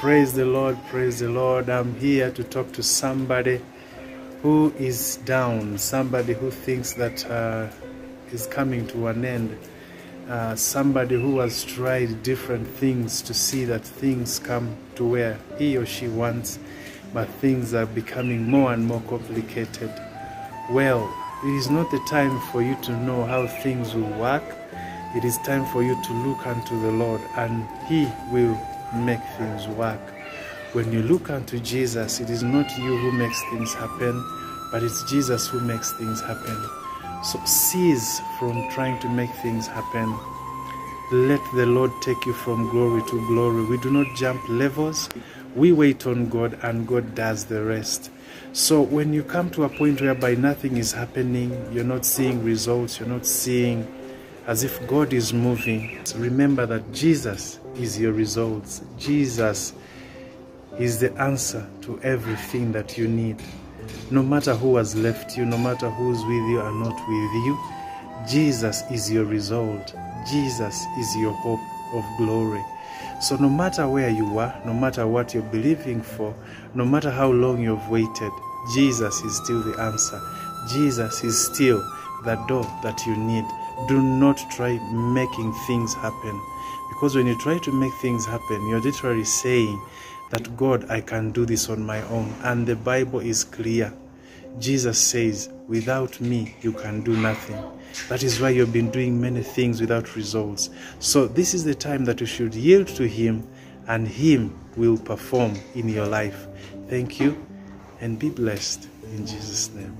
Praise the Lord, praise the Lord. I'm here to talk to somebody who is down, somebody who thinks that uh, is coming to an end, uh, somebody who has tried different things to see that things come to where he or she wants, but things are becoming more and more complicated. Well, it is not the time for you to know how things will work. It is time for you to look unto the Lord, and He will make things work. When you look unto Jesus, it is not you who makes things happen, but it's Jesus who makes things happen. So cease from trying to make things happen. Let the Lord take you from glory to glory. We do not jump levels. We wait on God and God does the rest. So when you come to a point whereby nothing is happening, you're not seeing results, you're not seeing as if God is moving, remember that Jesus is your results. Jesus is the answer to everything that you need. No matter who has left you, no matter who's with you or not with you, Jesus is your result. Jesus is your hope of glory. So, no matter where you are, no matter what you're believing for, no matter how long you've waited, Jesus is still the answer. Jesus is still the door that you need. Do not try making things happen. Because when you try to make things happen, you're literally saying that God, I can do this on my own. And the Bible is clear. Jesus says, without me, you can do nothing. That is why you've been doing many things without results. So, this is the time that you should yield to Him, and Him will perform in your life. Thank you, and be blessed in Jesus' name.